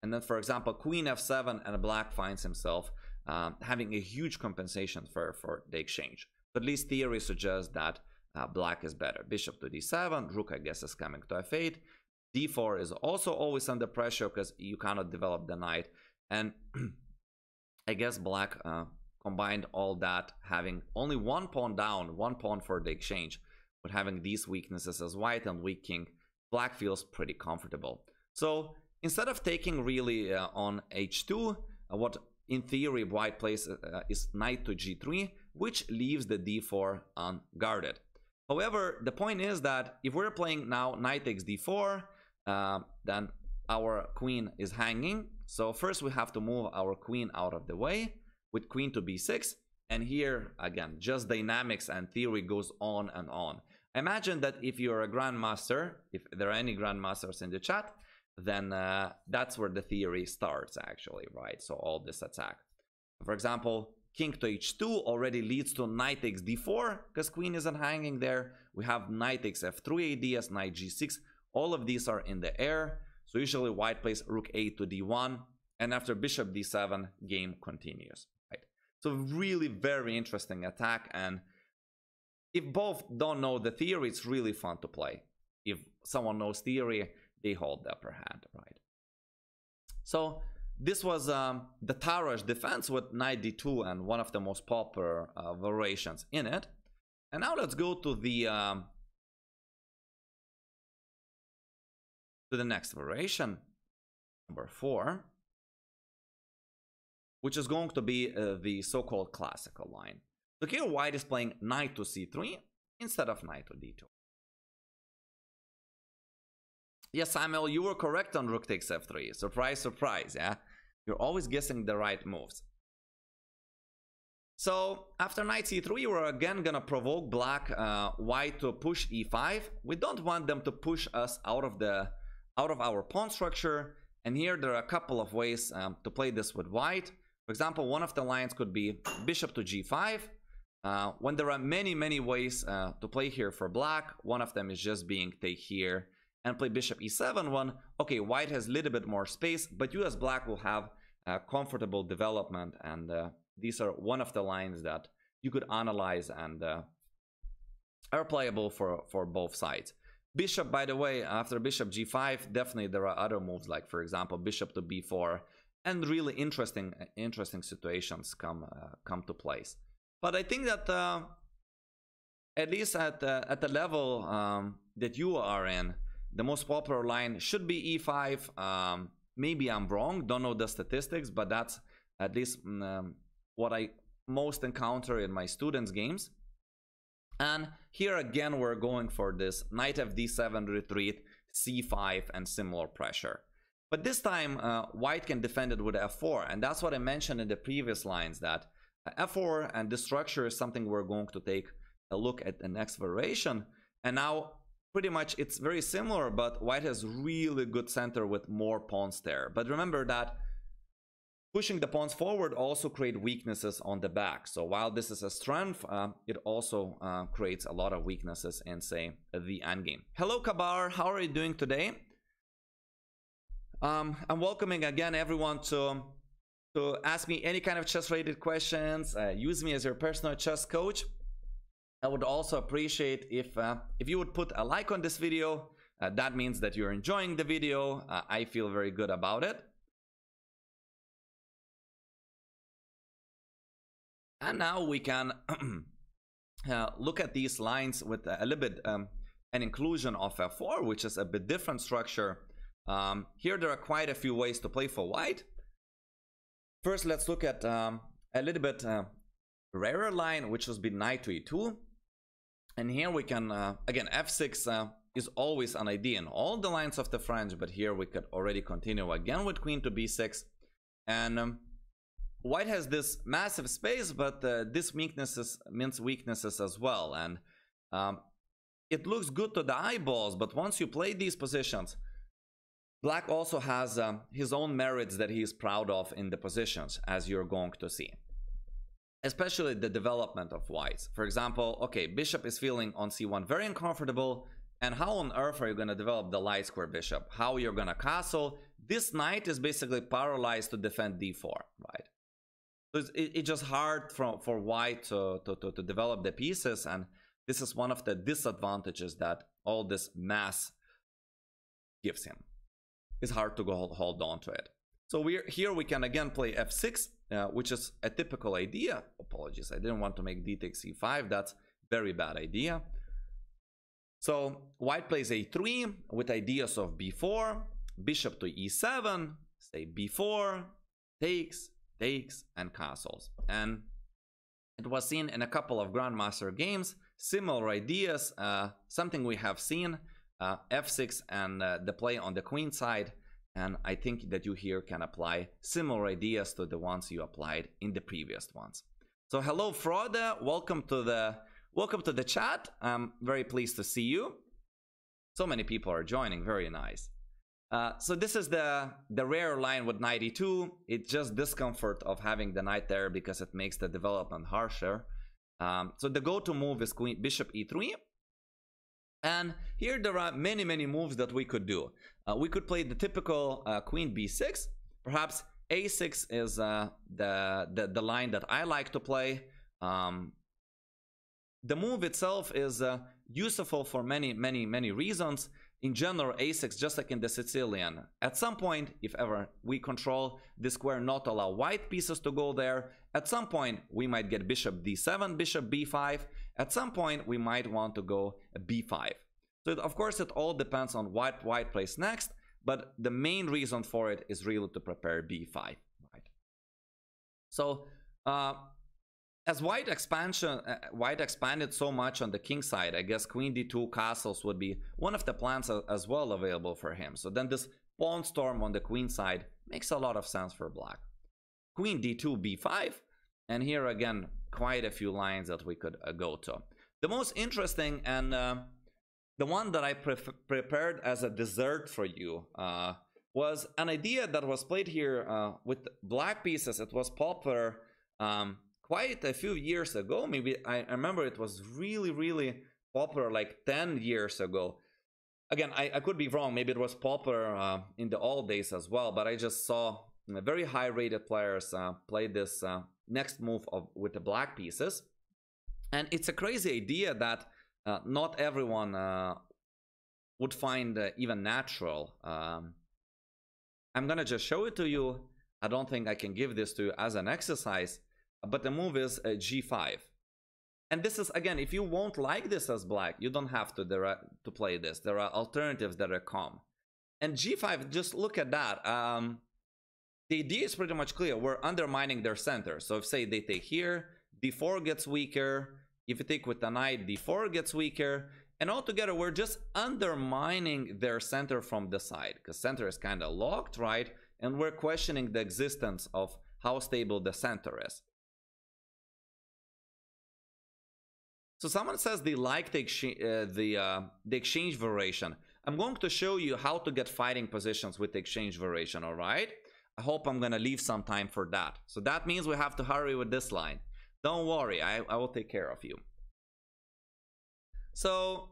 and then, for example, queen f7, and black finds himself um, having a huge compensation for, for the exchange. But at least theory suggests that uh, black is better. Bishop to d7, rook, I guess, is coming to f8. d4 is also always under pressure because you cannot develop the knight. And [CLEARS THROAT] I guess black uh, combined all that, having only one pawn down, one pawn for the exchange, but having these weaknesses as white and weak king, black feels pretty comfortable. So instead of taking really uh, on h2, uh, what in theory white plays uh, is knight to g3, which leaves the d4 unguarded. However, the point is that if we're playing now knight takes d4, uh, then our queen is hanging. So first we have to move our queen out of the way with queen to b6. And here, again, just dynamics and theory goes on and on. Imagine that if you're a grandmaster, if there are any grandmasters in the chat, then uh, that's where the theory starts actually, right? So all this attack. For example, king to h2 already leads to knight takes d4 because queen isn't hanging there. We have knight takes f3 ideas, knight g6. All of these are in the air. So usually white plays rook a to d1 and after bishop d7 game continues, right? So really very interesting attack and if both don't know the theory, it's really fun to play. If someone knows theory, they hold the upper hand, right? So this was um, the Tarrasch defense with knight d2 and one of the most popular uh, variations in it. And now let's go to the um, to the next variation, number four, which is going to be uh, the so-called classical line. So here white is playing knight to c3 instead of knight to d2. Yes, Samuel, you were correct on rook takes f3. Surprise, surprise, yeah? You're always guessing the right moves. So after knight c3, we're again gonna provoke black uh, white to push e5. We don't want them to push us out of the out of our pawn structure. And here there are a couple of ways um, to play this with white. For example, one of the lines could be bishop to g5, uh, when there are many, many ways uh, to play here for black, one of them is just being take here and play bishop e7 one. Okay, white has a little bit more space, but you as black will have a comfortable development. And uh, these are one of the lines that you could analyze and uh, are playable for, for both sides. Bishop, by the way, after bishop g5, definitely there are other moves like, for example, bishop to b4, and really interesting, interesting situations come uh, come to place. But I think that uh, at least at uh, at the level um, that you are in, the most popular line should be e5. Um, maybe I'm wrong, don't know the statistics, but that's at least mm, um, what I most encounter in my students' games. And here again, we're going for this knight fd7 retreat, c5, and similar pressure. But this time, uh, white can defend it with f4, and that's what I mentioned in the previous lines, that f4 and this structure is something we're going to take a look at the next variation. And now pretty much it's very similar, but white has really good center with more pawns there. But remember that pushing the pawns forward also create weaknesses on the back. So while this is a strength, uh, it also uh, creates a lot of weaknesses in, say, the endgame. Hello, Kabar. How are you doing today? Um, I'm welcoming again everyone to to ask me any kind of chess related questions, uh, use me as your personal chess coach. I would also appreciate if uh, if you would put a like on this video. Uh, that means that you're enjoying the video. Uh, I feel very good about it. And now we can [CLEARS THROAT] uh, look at these lines with a little bit um, an inclusion of f4, which is a bit different structure. Um, here there are quite a few ways to play for white. First, let's look at um, a little bit uh, rarer line, which has been knight to e2. And here we can, uh, again, f6 uh, is always an idea in all the lines of the French, but here we could already continue again with queen to b6. And um, white has this massive space, but uh, this weaknesses means weaknesses as well. And um, it looks good to the eyeballs, but once you play these positions, Black also has um, his own merits that he is proud of in the positions, as you're going to see. Especially the development of whites. For example, okay, bishop is feeling on c1 very uncomfortable, and how on earth are you going to develop the light square bishop? How you're going to castle? This knight is basically paralyzed to defend d4, right? So it's, it, it's just hard for, for white to, to, to, to develop the pieces, and this is one of the disadvantages that all this mass gives him it's hard to go hold on to it. So we're here we can again play f6, uh, which is a typical idea. Apologies, I didn't want to make d takes e5. That's very bad idea. So white plays a3 with ideas of b4, bishop to e7, say b4, takes, takes, and castles. And it was seen in a couple of Grandmaster games, similar ideas, uh, something we have seen uh, f6 and uh, the play on the queen side and I think that you here can apply similar ideas to the ones you applied in the previous ones. So hello Frode, welcome to the welcome to the chat. I'm very pleased to see you. So many people are joining, very nice. Uh, so this is the the rare line with knight e2. It's just discomfort of having the knight there because it makes the development harsher. Um, so the go-to move is queen bishop e3 and here there are many, many moves that we could do. Uh, we could play the typical uh, queen b6. Perhaps a6 is uh, the, the, the, line that I like to play. Um, the move itself is uh, useful for many, many, many reasons. In general, a6, just like in the Sicilian, at some point, if ever we control the square, not allow white pieces to go there, at some point we might get bishop d7, bishop b5, at some point, we might want to go b5. So it, of course, it all depends on what white plays next, but the main reason for it is really to prepare b5. Right. So uh, as white expansion, uh, white expanded so much on the king side, I guess queen d2 castles would be one of the plans as well available for him. So then this pawn storm on the queen side makes a lot of sense for black. Queen d2 b5, and here again quite a few lines that we could uh, go to. The most interesting and uh, the one that I pre prepared as a dessert for you uh, was an idea that was played here uh, with black pieces. It was popular um, quite a few years ago. Maybe I remember it was really, really popular like 10 years ago. Again, I, I could be wrong. Maybe it was popular uh, in the old days as well, but I just saw very high rated players uh, play this uh, next move of with the black pieces. And it's a crazy idea that uh, not everyone uh, would find uh, even natural. Um, I'm gonna just show it to you. I don't think I can give this to you as an exercise, but the move is uh, g5. And this is, again, if you won't like this as black, you don't have to, there are, to play this. There are alternatives that are calm. And g5, just look at that. Um, the idea is pretty much clear. We're undermining their center. So if say they take here, d4 gets weaker. If you take with the knight, d4 gets weaker. And altogether, we're just undermining their center from the side because center is kind of locked, right? And we're questioning the existence of how stable the center is. So someone says they like the, uh, the, uh, the exchange variation. I'm going to show you how to get fighting positions with the exchange variation, all right? I hope I'm gonna leave some time for that. So that means we have to hurry with this line. Don't worry, I, I will take care of you. So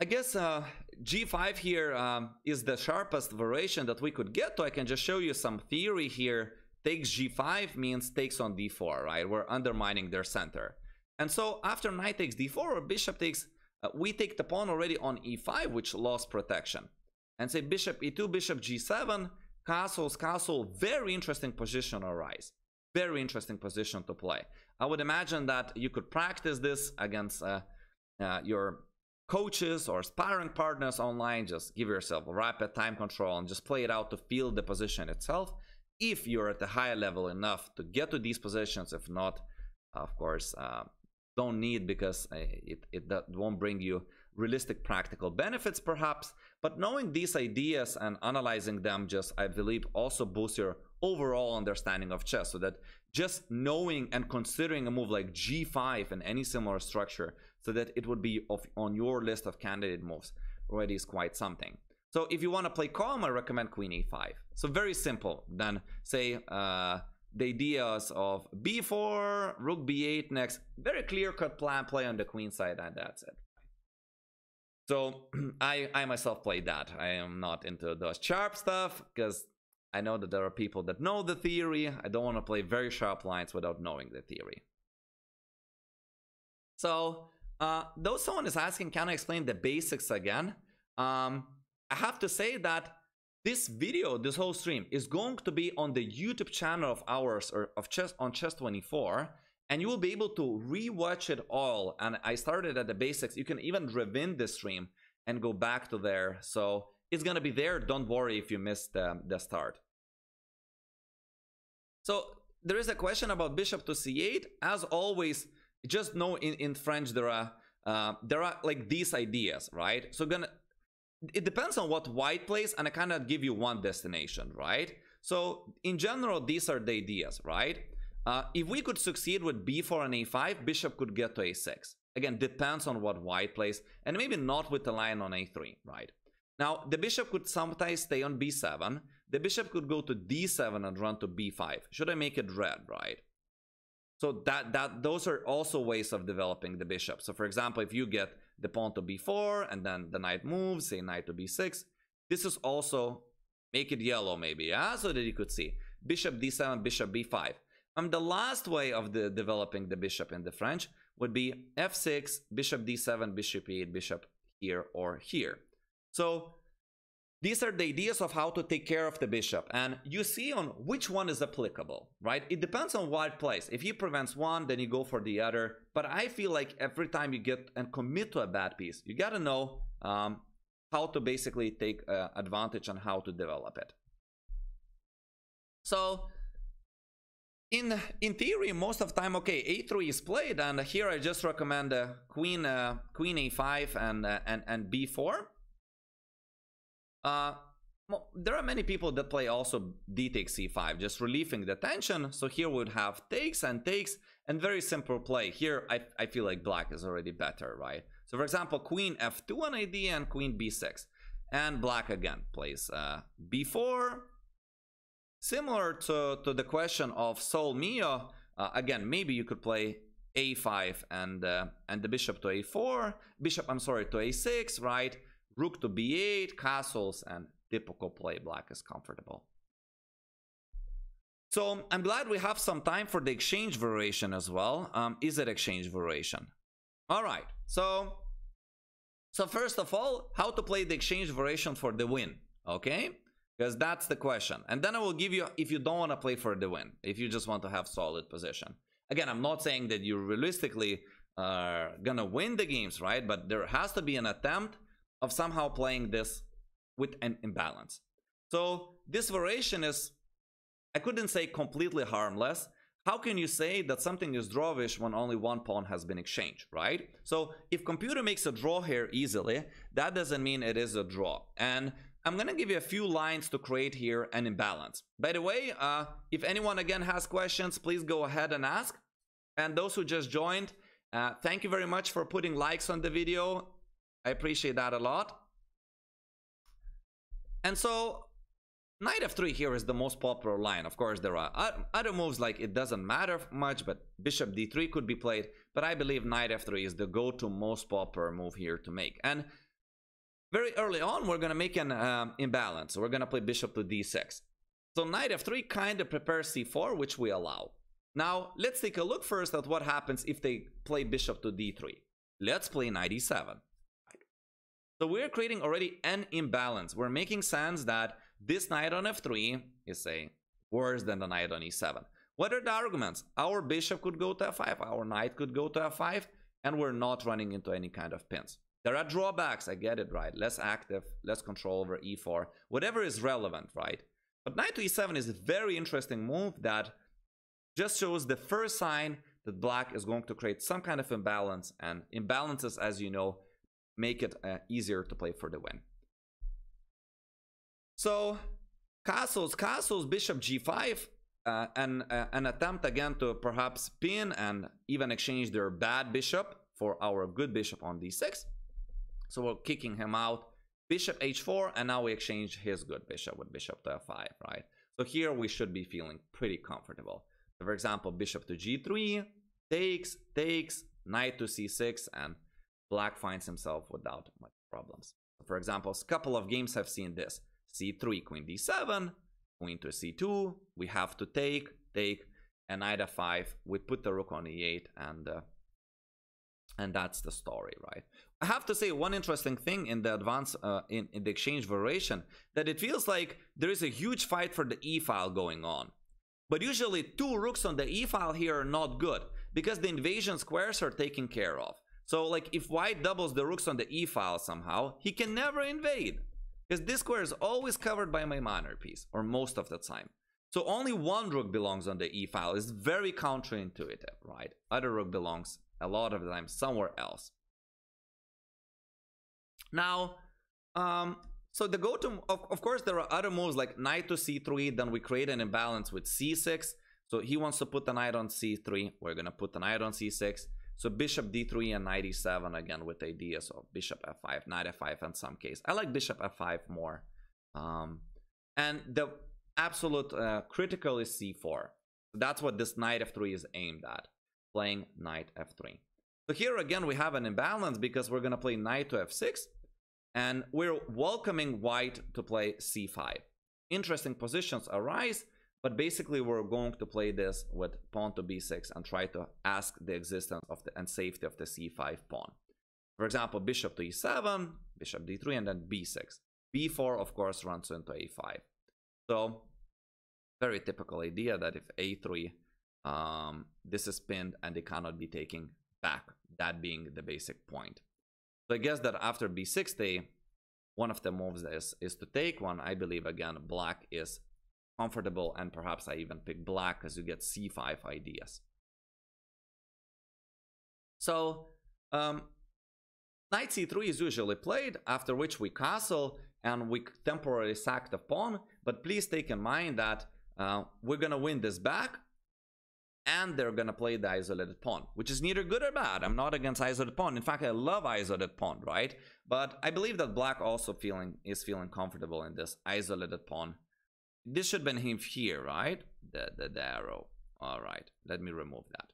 I guess uh, G5 here um, is the sharpest variation that we could get to. I can just show you some theory here takes g5 means takes on d4, right? We're undermining their center. And so after knight takes d4 or bishop takes, uh, we take the pawn already on e5, which lost protection. And say bishop e2, bishop g7, castles, castle, very interesting position arise. Very interesting position to play. I would imagine that you could practice this against uh, uh, your coaches or sparring partners online. Just give yourself a rapid time control and just play it out to feel the position itself. If you're at a higher level enough to get to these positions, if not, of course, uh, don't need because uh, it, it won't bring you realistic practical benefits perhaps but knowing these ideas and analyzing them just i believe also boosts your overall understanding of chess. So that just knowing and considering a move like g5 and any similar structure so that it would be of, on your list of candidate moves already is quite something. So if you want to play calm i recommend queen e5 so very simple. Then say uh, the ideas of b4 rook b8 next. Very clear cut plan play on the queen side and that's it so [CLEARS THROAT] I, I myself played that. I am not into those sharp stuff because I know that there are people that know the theory. I don't want to play very sharp lines without knowing the theory. So uh, though someone is asking, can I explain the basics again? Um, I have to say that this video, this whole stream, is going to be on the YouTube channel of ours or of Chess on Chess24 and you will be able to rewatch it all. And I started at the basics. You can even rewind the stream and go back to there. So it's gonna be there. Don't worry if you missed the, the start. So there is a question about bishop to c8. As always, just know in, in French there are uh, there are like these ideas, right? So gonna it depends on what white plays, and I of give you one destination, right? So in general, these are the ideas, right? Uh, if we could succeed with b4 and a5, bishop could get to a6. Again, depends on what white plays, and maybe not with the lion on a3, right? Now, the bishop could sometimes stay on b7. The bishop could go to d7 and run to b5. Should I make it red, right? So that that those are also ways of developing the bishop. So for example, if you get the pawn to b4 and then the knight moves, say knight to b6, this is also make it yellow maybe, yeah, so that you could see bishop d7, bishop b5. Um, the last way of the developing the bishop in the French would be f6, bishop d7, bishop e8, bishop here or here. So these are the ideas of how to take care of the bishop. And you see on which one is applicable, right? It depends on what place. If he prevents one, then you go for the other. But I feel like every time you get and commit to a bad piece, you got to know um, how to basically take uh, advantage and how to develop it. So in in theory most of the time okay a3 is played and here i just recommend uh, queen uh, queen a5 and uh, and and b4 uh well, there are many people that play also d takes c5 just relieving the tension. So here would have takes and takes and very simple play. Here i i feel like black is already better right? So for example queen f2 on ad and queen b6 and black again plays uh, b4 Similar to, to the question of Sol Mio, uh, again, maybe you could play a5 and uh, and the bishop to a4, bishop, I'm sorry, to a6, right? Rook to b8, castles, and typical play black is comfortable. So I'm glad we have some time for the exchange variation as well. Um, is it exchange variation? All right, so so first of all, how to play the exchange variation for the win, okay? Because that's the question. And then I will give you, if you don't want to play for the win, if you just want to have solid position. Again, I'm not saying that you realistically are gonna win the games, right? But there has to be an attempt of somehow playing this with an imbalance. So this variation is, I couldn't say completely harmless. How can you say that something is drawish when only one pawn has been exchanged, right? So if computer makes a draw here easily, that doesn't mean it is a draw. And I'm gonna give you a few lines to create here an imbalance. By the way, uh, if anyone again has questions, please go ahead and ask. And those who just joined, uh, thank you very much for putting likes on the video. I appreciate that a lot. And so, knight f3 here is the most popular line. Of course, there are other moves like it doesn't matter much, but bishop d3 could be played. But I believe knight f3 is the go-to most popular move here to make. And very early on, we're going to make an um, imbalance. We're going to play bishop to d6. So knight f3 kind of prepares c4, which we allow. Now, let's take a look first at what happens if they play bishop to d3. Let's play knight e7. So we're creating already an imbalance. We're making sense that this knight on f3 is, say, worse than the knight on e7. What are the arguments? Our bishop could go to f5, our knight could go to f5, and we're not running into any kind of pins. There are drawbacks, I get it, right? Less active, less control over e4, whatever is relevant, right? But knight to e7 is a very interesting move that just shows the first sign that black is going to create some kind of imbalance, and imbalances, as you know, make it uh, easier to play for the win. So, castles, castles, bishop g5, uh, and uh, an attempt again to perhaps pin and even exchange their bad bishop for our good bishop on d6. So we're kicking him out. Bishop h4, and now we exchange his good bishop with bishop to f5, right? So here we should be feeling pretty comfortable. So for example, bishop to g3, takes, takes, knight to c6, and black finds himself without much problems. For example, a couple of games have seen this. c3, queen d7, queen to c2, we have to take, take, and knight f5, we put the rook on e8, and uh, and that's the story, right? I have to say one interesting thing in the advance uh, in, in the exchange variation that it feels like there is a huge fight for the e file going on. But usually two rooks on the e file here are not good because the invasion squares are taken care of. So like if white doubles the rooks on the e file somehow, he can never invade because this square is always covered by my minor piece or most of the time. So only one rook belongs on the e file is very counterintuitive, right? Other rook belongs a lot of the time somewhere else. Now, um, so the go-to, of, of course, there are other moves like knight to c3, then we create an imbalance with c6. So he wants to put the knight on c3, we're gonna put the knight on c6. So bishop d3 and knight e7 again with ideas of bishop f5, knight f5 in some case. I like bishop f5 more. Um, and the absolute uh, critical is c4. That's what this knight f3 is aimed at playing knight f3. So here again we have an imbalance because we're going to play knight to f6 and we're welcoming white to play c5. Interesting positions arise, but basically we're going to play this with pawn to b6 and try to ask the existence of the and safety of the c5 pawn. For example, bishop to e7, bishop d3, and then b6. b4, of course, runs into a5. So, very typical idea that if a3 um, this is pinned and it cannot be taken back, that being the basic point. So I guess that after b60, one of the moves is, is to take one. I believe again black is comfortable and perhaps I even pick black as you get c5 ideas. So um, knight c3 is usually played, after which we castle and we temporarily sac the pawn. But please take in mind that uh, we're gonna win this back and they're gonna play the isolated pawn, which is neither good or bad. I'm not against isolated pawn. In fact, I love isolated pawn, right? But I believe that black also feeling is feeling comfortable in this isolated pawn. This should be him here, right? The, the, the arrow. All right, let me remove that.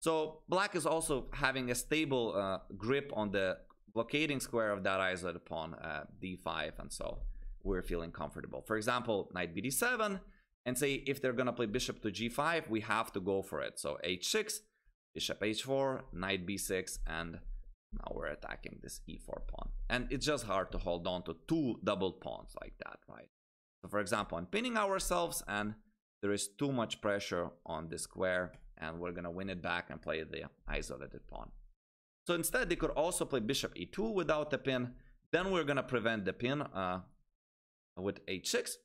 So black is also having a stable uh, grip on the blockading square of that isolated pawn, uh, d5, and so we're feeling comfortable. For example, knight bd7, and say if they're gonna play bishop to g5 we have to go for it. So h6 bishop h4 knight b6 and now we're attacking this e4 pawn. And it's just hard to hold on to two double pawns like that right? So for example i'm pinning ourselves and there is too much pressure on the square and we're gonna win it back and play the isolated pawn. So instead they could also play bishop e2 without the pin. Then we're gonna prevent the pin uh, with h6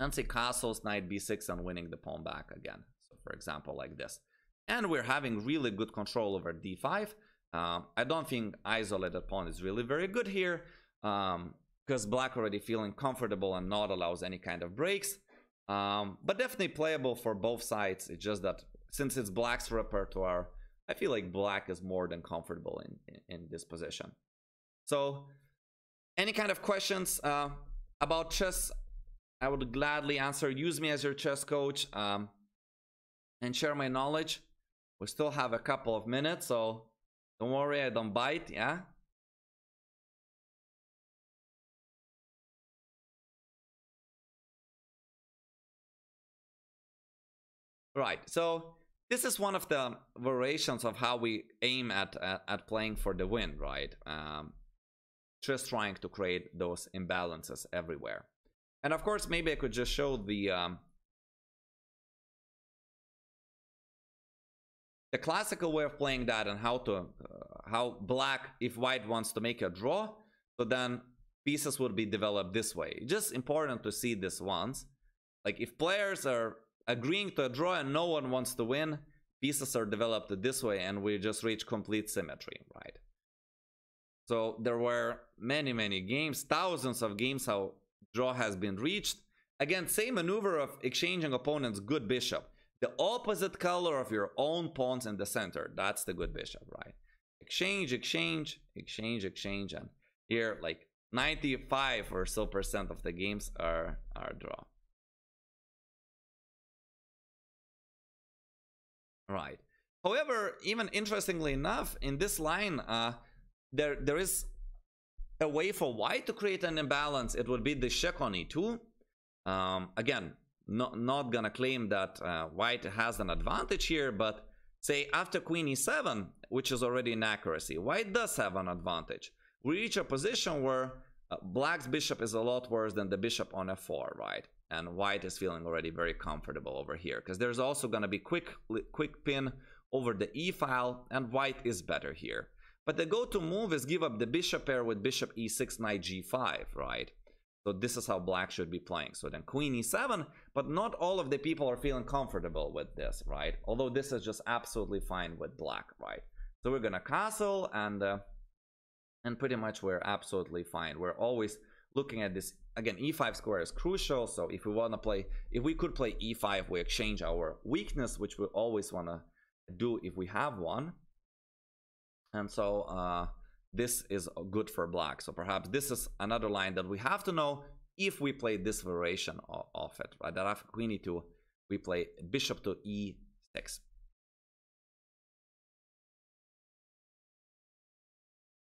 and say castles knight b6 and winning the pawn back again. So for example, like this. And we're having really good control over d5. Uh, I don't think isolated pawn is really very good here because um, black already feeling comfortable and not allows any kind of breaks. Um, but definitely playable for both sides. It's just that since it's black's repertoire, I feel like black is more than comfortable in, in, in this position. So any kind of questions uh, about chess I would gladly answer, use me as your chess coach um, and share my knowledge. We still have a couple of minutes, so don't worry, I don't bite, yeah? Right, so this is one of the variations of how we aim at, at, at playing for the win, right? Um, just trying to create those imbalances everywhere. And of course, maybe I could just show the um, the classical way of playing that and how to uh, how black if white wants to make a draw so then pieces would be developed this way. Just important to see this once. Like if players are agreeing to a draw and no one wants to win pieces are developed this way and we just reach complete symmetry right? So there were many many games thousands of games how draw has been reached again same maneuver of exchanging opponent's good bishop the opposite color of your own pawns in the center. That's the good bishop, right? Exchange, exchange, exchange, exchange. And here, like 95 or so percent of the games are, are draw. Right. However, even interestingly enough, in this line, uh, there there is a way for white to create an imbalance. It would be the check on e2. Um, again, not, not gonna claim that uh, white has an advantage here, but say after queen e7, which is already inaccuracy, white does have an advantage. We reach a position where uh, black's bishop is a lot worse than the bishop on f4, right? And white is feeling already very comfortable over here because there's also to be quick quick pin over the e file and white is better here. But the go-to move is give up the bishop pair with bishop e6, knight g5, right? So this is how black should be playing. So then queen e7, but not all of the people are feeling comfortable with this, right? Although this is just absolutely fine with black, right? So we're gonna castle and uh, and pretty much we're absolutely fine. We're always looking at this again. E5 square is crucial. So if we want to play, if we could play E5, we exchange our weakness, which we always want to do if we have one. And so uh, this is good for black. So perhaps this is another line that we have to know if we play this variation of, of it, right? That after queen e2, we play bishop to e6.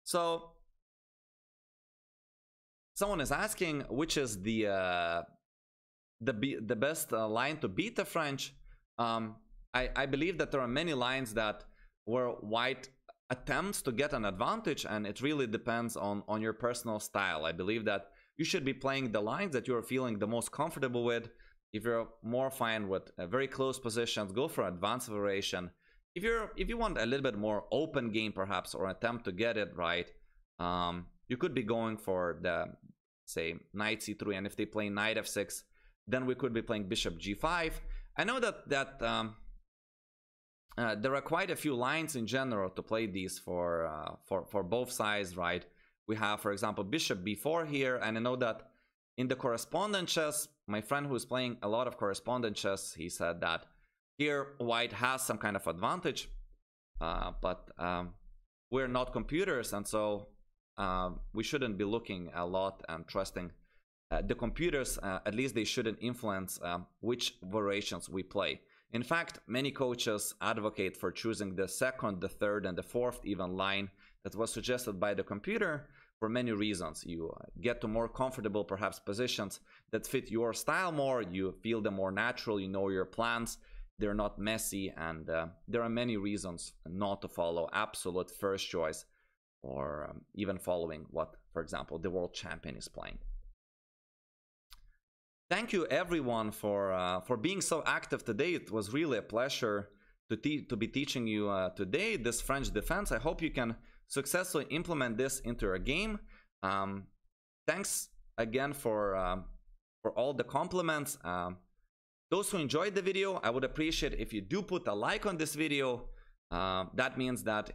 So someone is asking which is the uh, the the best uh, line to beat the French. Um, I, I believe that there are many lines that where white attempts to get an advantage and it really depends on on your personal style. I believe that you should be playing the lines that you're feeling the most comfortable with. If you're more fine with uh, very close positions go for advanced variation. If you're if you want a little bit more open game perhaps or attempt to get it right um, you could be going for the say knight c3 and if they play knight f6 then we could be playing bishop g5 i know that that um, uh, there are quite a few lines in general to play these for uh, for for both sides, right? We have, for example, Bishop B4 here, and I know that in the correspondent chess, my friend who's playing a lot of correspondent chess, he said that here White has some kind of advantage, uh, but um, we're not computers, and so um, we shouldn't be looking a lot and trusting uh, the computers. Uh, at least they shouldn't influence um, which variations we play. In fact, many coaches advocate for choosing the second, the third, and the fourth even line that was suggested by the computer for many reasons. You uh, get to more comfortable, perhaps, positions that fit your style more, you feel them more natural, you know your plans, they're not messy, and uh, there are many reasons not to follow absolute first choice or um, even following what, for example, the world champion is playing thank you everyone for uh, for being so active today. It was really a pleasure to to be teaching you uh, today this French defense. I hope you can successfully implement this into your game. Um, thanks again for um, for all the compliments. Um, those who enjoyed the video, I would appreciate if you do put a like on this video. Uh, that means that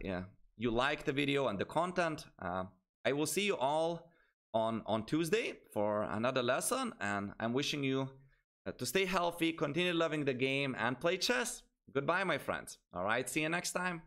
you like the video and the content. Uh, I will see you all on, on Tuesday for another lesson. And I'm wishing you uh, to stay healthy, continue loving the game, and play chess. Goodbye, my friends. All right, see you next time.